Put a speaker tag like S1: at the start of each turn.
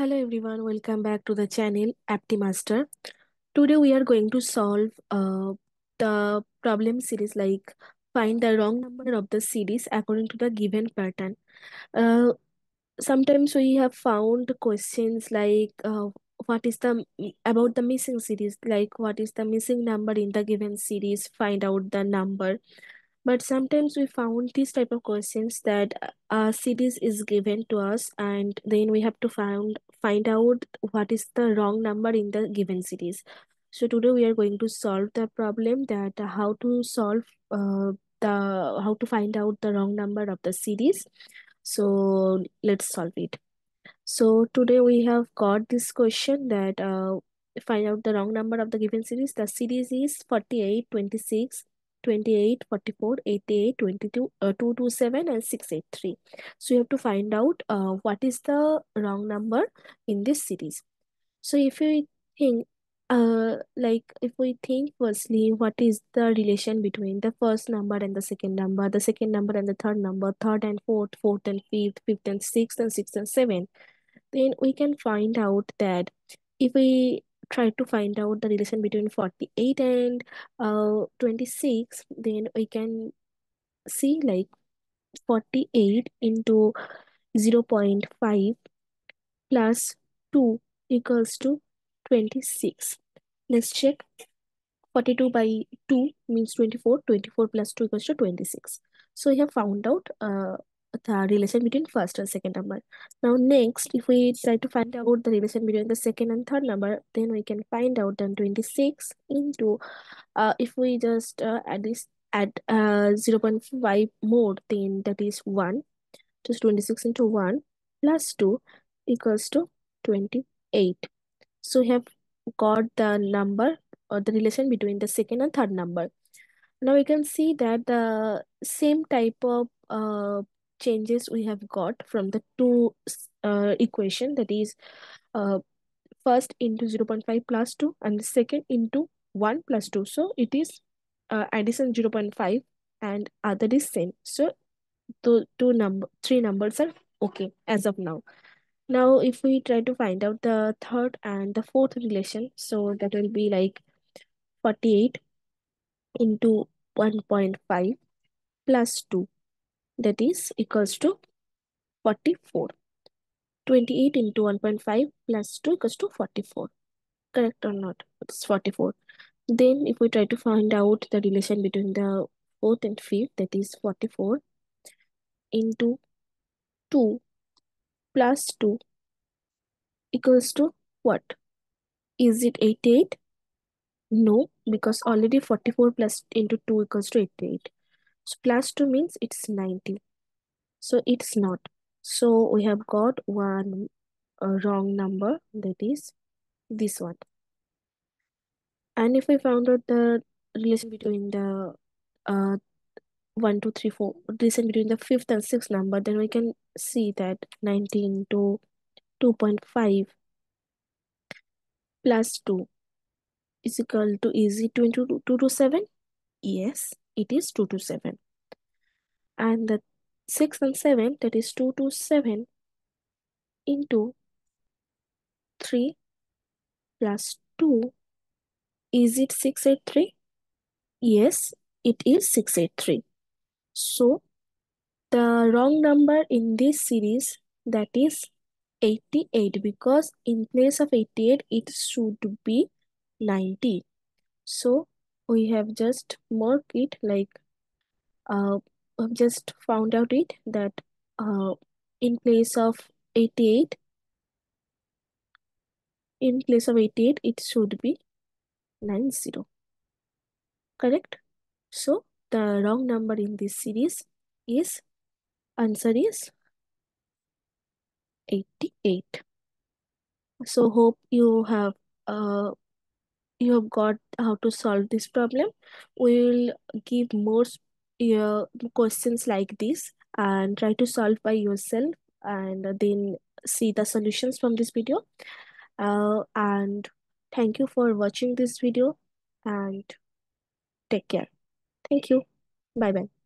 S1: Hello everyone, welcome back to the channel AptiMaster. Today we are going to solve uh, the problem series like find the wrong number of the series according to the given pattern. Uh, sometimes we have found questions like uh, what is the about the missing series like what is the missing number in the given series find out the number but sometimes we found these type of questions that a series is given to us and then we have to find find out what is the wrong number in the given series. So today we are going to solve the problem that how to solve uh, the how to find out the wrong number of the series. So let's solve it. So today we have got this question that uh, find out the wrong number of the given series. The series is 48 26 28, 44, 88, 22, uh, 227 and 683. So you have to find out uh, what is the wrong number in this series. So if you think uh like if we think firstly what is the relation between the first number and the second number the second number and the third number third and fourth fourth and fifth fifth and sixth and sixth and seventh then we can find out that if we try to find out the relation between 48 and uh 26 then we can see like 48 into 0 0.5 plus 2 equals to 26 let's check. 42 by 2 means 24 24 plus 2 equals to 26 so we have found out uh, the relation between first and second number. Now next, if we try to find out the relation between the second and third number, then we can find out then 26 into, uh, if we just uh, add this, add uh, 0 0.5 more, then that is 1. Just 26 into 1 plus 2 equals to 28. So we have got the number or the relation between the second and third number. Now we can see that the same type of uh, changes we have got from the two uh, equation that is uh, first into 0 0.5 plus 2 and the second into 1 plus 2 so it is uh, addition 0 0.5 and other is same. So the two number three numbers are okay as of now. Now if we try to find out the third and the fourth relation so that will be like 48 into 1.5 plus 2 that is equals to 44. 28 into 1.5 plus 2 equals to 44. Correct or not? It's 44. Then if we try to find out the relation between the fourth and fifth, that is 44 into 2 plus 2 equals to what? Is it 88? No, because already 44 plus into 2 equals to 88. So plus 2 means it's 90. So it's not. So we have got one uh, wrong number that is this one. And if we found out the relation between the uh, 1, 2, 3, 4, relation between the fifth and sixth number, then we can see that 19 to 2.5 plus 2 is equal to is it 2 2 to 7? Yes, it is 2 to 7. And the 6 and 7, that is 2 to 7 into 3 plus 2. Is it 683? Yes, it is 683. So, the wrong number in this series that is 88 because in place of 88 it should be 90 so we have just marked it like uh I've just found out it that uh in place of 88 in place of 88 it should be 90 correct? So the wrong number in this series is answer is 88 so hope you have uh you have got how to solve this problem we will give more uh, questions like this and try to solve by yourself and then see the solutions from this video. Uh, and thank you for watching this video and take care. Thank you. Bye bye